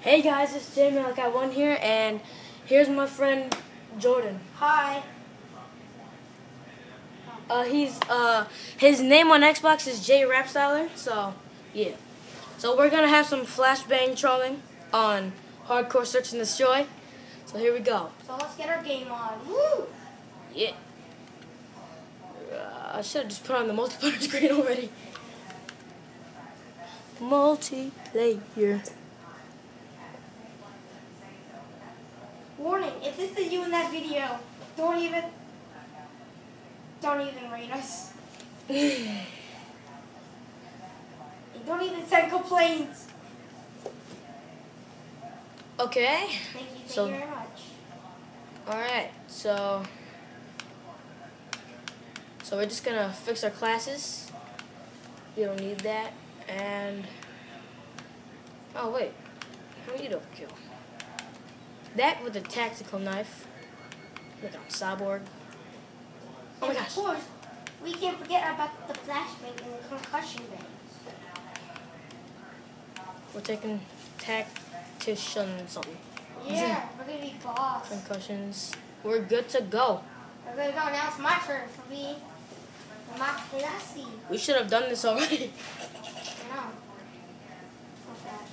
Hey guys, it's Jamie like I won here, and here's my friend Jordan. Hi. Uh, he's uh his name on Xbox is J Rapstyler. So yeah, so we're gonna have some flashbang trolling on Hardcore Search and Destroy. So here we go. So let's get our game on. Woo! Yeah. Uh, I should have just put on the multiplayer screen already. Multi-layer. Warning, if this is you in that video, don't even don't even rate us. don't even send complaints. Okay. Thank you, thank So- you very much. All right. So. So we're just gonna fix our classes. We don't need that. And. Oh wait. How many overkill? That with a tactical knife. Look at Cyborg. Oh my gosh. Of course, we can't forget about the flashbang and the concussion bangs. We're taking tactician something. Yeah, we're gonna be boss. Concussions. We're good to go. We're gonna go now. It's my turn for me. My classy. We should have done this already. I know. Not bad.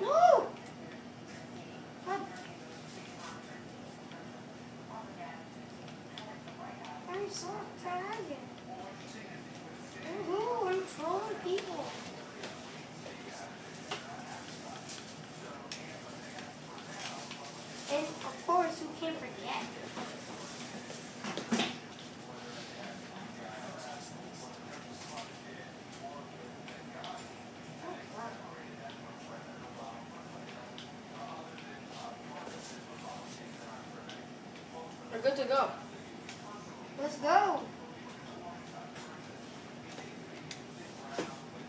No! What? I'm so tired. Ooh, I'm trolling people. And of course, who can forget? We're good to go. Let's go.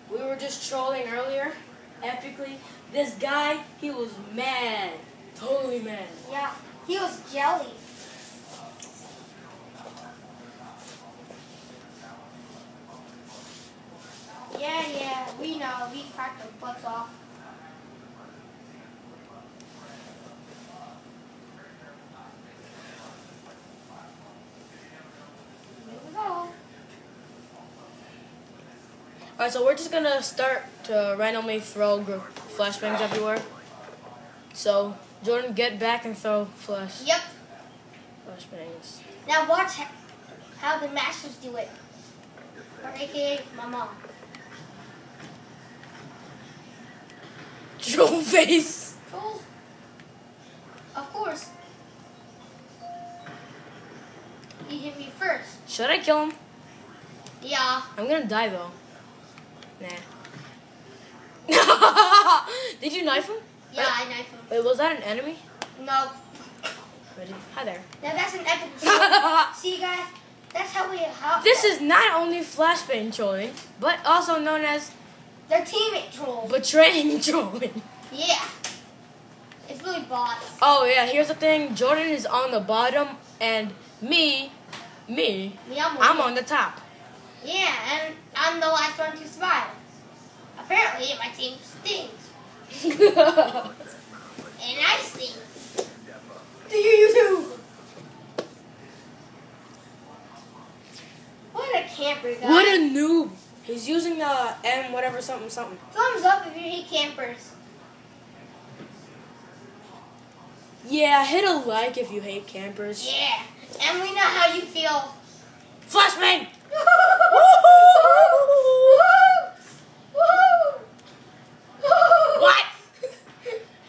We were just trolling earlier, epically. This guy, he was mad. Totally mad. Yeah, he was jelly. Yeah, we cracked their butts off. Here we go. Alright, so we're just gonna start to randomly throw flashbangs everywhere. So, Jordan, get back and throw flash Yep. flashbangs. Now watch how the masters do it. Or AKA my mom. Troll face! Troll. Of course. He hit me first. Should I kill him? Yeah. I'm gonna die though. Nah. Did you knife him? Yeah, I knifed him. Wait, was that an enemy? No. Ready? Hi there. Now that's an epic. See, guys? That's how we how This is not only flashbang trolling, but also known as their teammate troll. betraying Jordan. Yeah. It's really boss. Oh yeah, here's the thing. Jordan is on the bottom, and me, me, Me, I'm, I'm on the top. Yeah, and I'm the last one to survive. Apparently, my team stinks. And I stink. Do you too? What a camper, guys. What a noob. He's using the M whatever something something. Thumbs up if you hate campers. Yeah, hit a like if you hate campers. Yeah. And we know how you feel. Flashbang! What?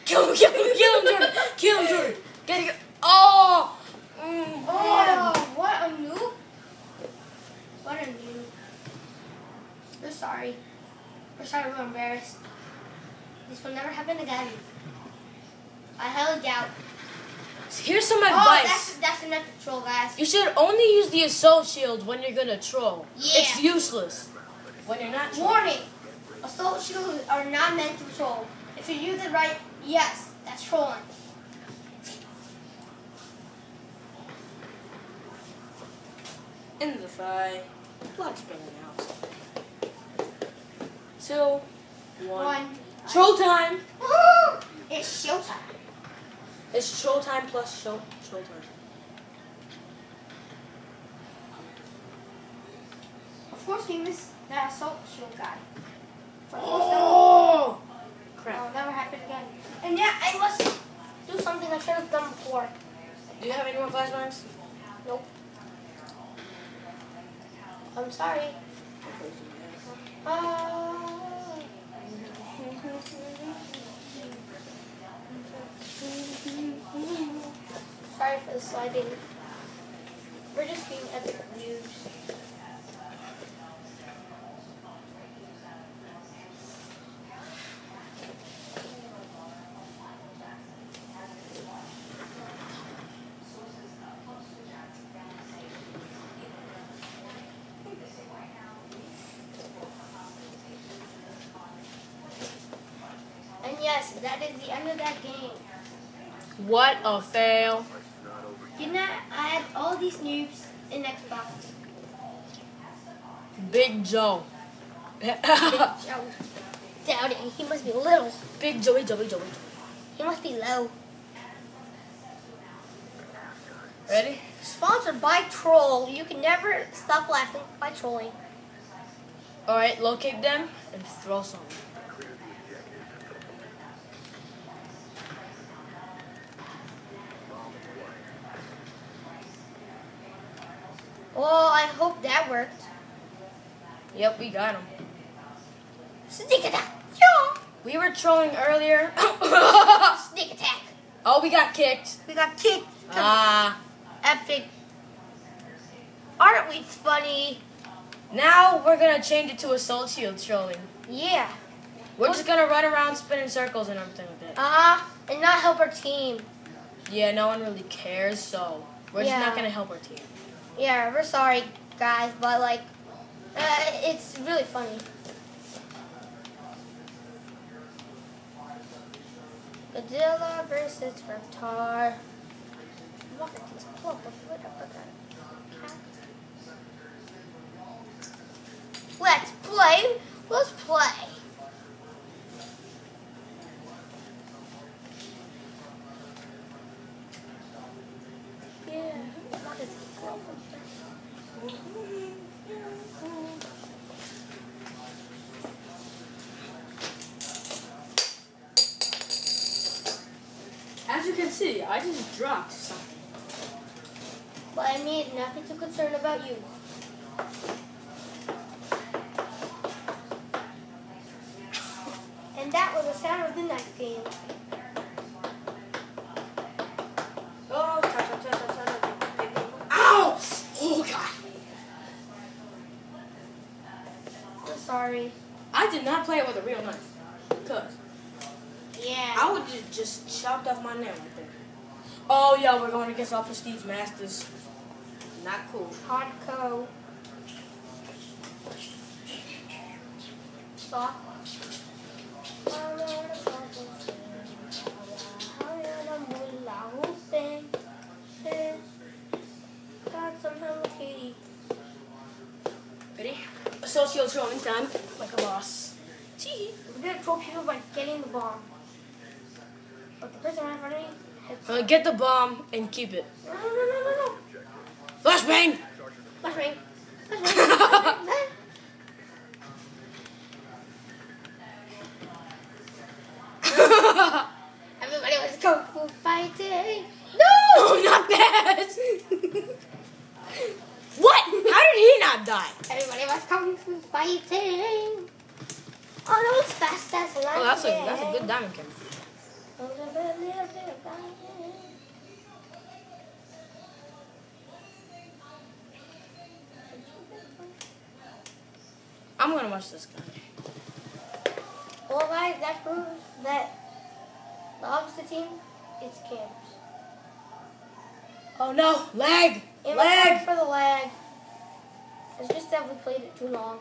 Kill him, kill him, kill him, Jordan. Kill him, Jordan. Get it. Oh! Mm, Oh, what a noob. What a noob. We're sorry. We're sorry we're embarrassed. This will never happen again. I highly doubt. Here's some Oh, advice. that's, that's enough troll, guys. You should only use the assault shield when you're gonna troll. Yeah. It's useless. When you're not trolling. Warning. Assault shields are not meant to troll. If you use it right, yes, that's trolling. In the thigh. Blood spilling out. two, one. One. Troll time. Woohoo! It's showtime. It's troll time plus show troll time. Of course, famous that assault shield guy. Oh! Crap. That'll never happen again. And yeah, I must do something I should have done before. Do you have any more flashbangs? Nope. I'm sorry. Uh, sorry for the sliding. We're just being epic views. And yes, that is the end of that game. What a fail. Didn't I add all these noobs in Xbox? Big Joe. Big Joe. Doubting. He must be little. Big Joey, Joey, Joey. He must be low. Ready? Sponsored by Troll. You can never stop laughing by trolling. Alright, locate them and throw some. Oh, I hope that worked. Yep, we got them. Sneak attack. Yeah. We were trolling earlier. Sneak attack. oh, we got kicked. We got kicked. Ah. Epic. Aren't we funny? now we're gonna change it to assault shield trolling. Yeah. We're just gonna run around, spinning circles and everything like that. Uh-huh. And not help our team. Yeah, no one really cares, so we're just not gonna help our team. Yeah, we're sorry, guys, but like, uh, it's really funny. Godzilla versus Reptar. Let's play. Let's play. See, I just dropped something. But I need nothing to concern about you. And that was the sound of the knife game. Oh, ta, ta, ta. Ow! Oh god! I'm sorry. I did not play it with a real knife. Cause Yeah. I would just just chopped off my nail right there. Oh yeah, we're going against all prestige masters. Not cool. Hardco. Soft. Ready? Social trolling time, like a boss. Tee. We're gonna troll people by getting the bomb. Person right in front of me hits. Uh, get the bomb and keep it. No, no, no, no, no. Flashbang! Flash ring. Flash ring. Flash ring. Everybody was kung fu fighting. No! not that! what? How did he not die? Everybody was kung fu fighting. Oh, that was fast as lightning. Oh, that's a that's a good diamond camera. I'm gonna watch this guy. Well, guys, that proves that the opposite team is camps. Oh no, lag! It was lag! for the lag. It's just that we played it too long.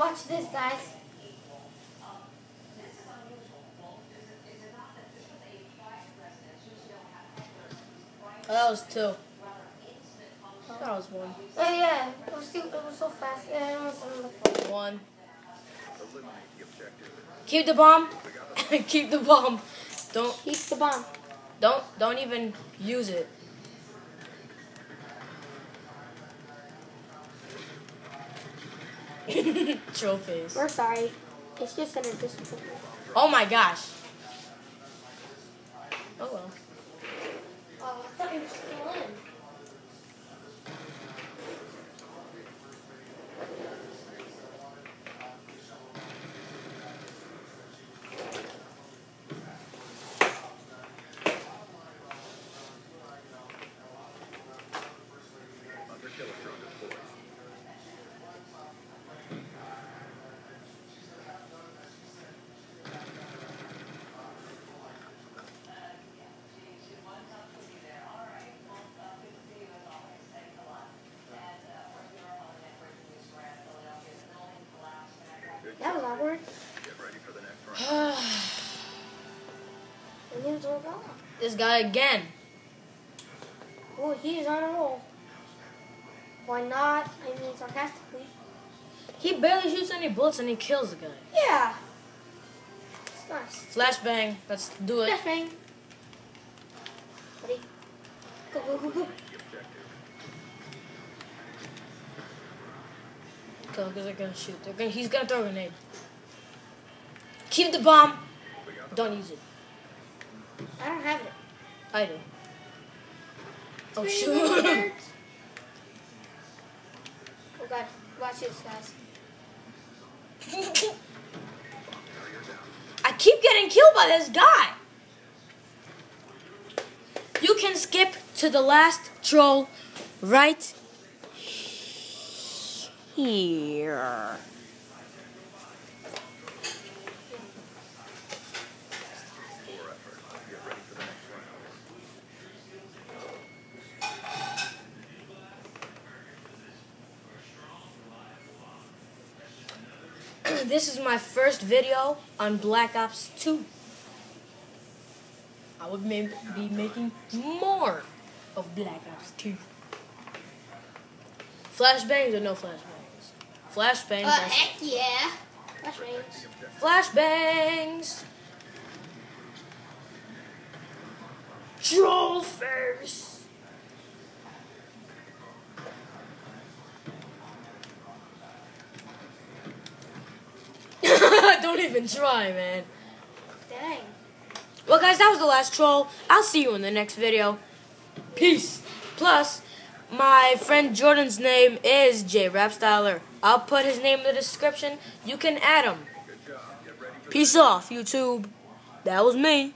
Watch this, guys. Oh, that was two. That was one. Oh yeah, it was, too, it was so fast. Yeah, it was on the. One. Eliminate the objective. Keep the bomb. We got the Keep the bomb. Don't Keep the bomb. don't don't even use it. Trophies. We're sorry. It's just an additional. Oh my gosh. Oh well. Oh, I thought you were still in. He gone. this guy again. Oh, he is on a roll. Why not? I mean, sarcastically. He barely shoots any bullets and he kills the guy. Yeah. It's nice. Flashbang. Let's do it. Yes, bang. Ready? Go, go, go, go. Go, because they're gonna shoot. They're gonna, he's gonna throw a grenade. Keep the bomb. We got the Don't use it. I don't have it. I do. Oh shoot. Oh god, watch this, guys. I keep getting killed by this guy. You can skip to the last troll right here. Poor effort. Get ready for the next round. this is my first video on Black Ops 2. I would be making more of Black Ops 2. Flashbangs or no flashbangs? Flashbangs. Uh, heck yeah. Flashbangs. Flashbangs. Troll face. Don't even try, man. Dang. Well, guys, that was the last troll. I'll see you in the next video. Peace. Plus, my friend Jordan's name is J Rapstyler. I'll put his name in the description. You can add him. Good job. Get ready for Peace off, YouTube. That was me.